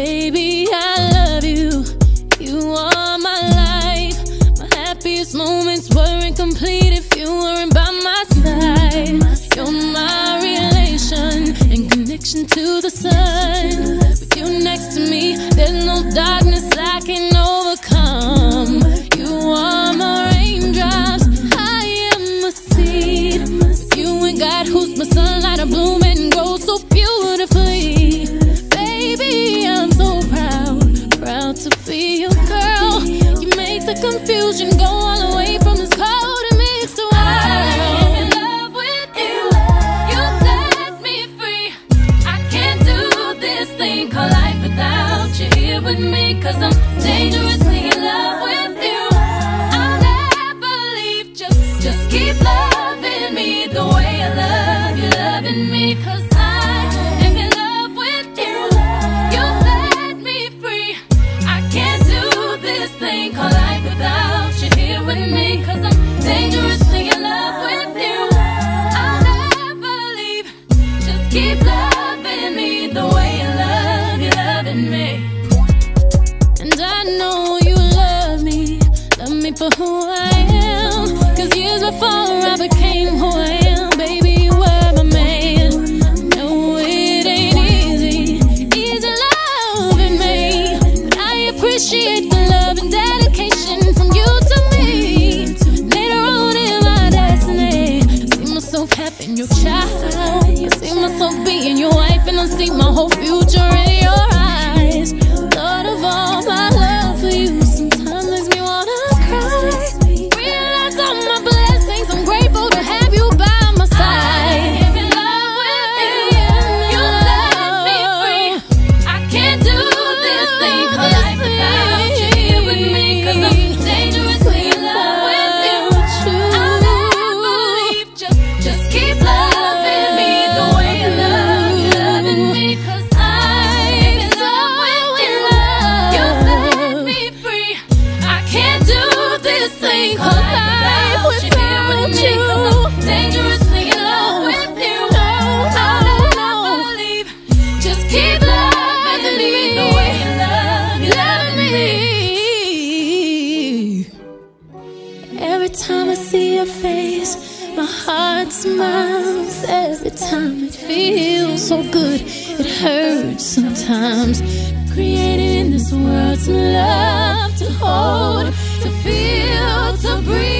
baby. cause I'm dangerously for who time I see your face, my heart smiles. Every time it feels so good, it hurts sometimes. Created in this world to love, to hold, to feel, to breathe.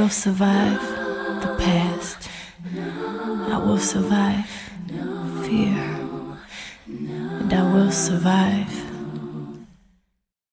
will survive the past. I will survive fear. And I will survive